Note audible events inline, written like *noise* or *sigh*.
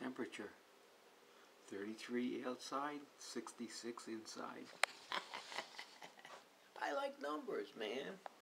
Temperature 33 outside, 66 inside. *laughs* I like numbers, man.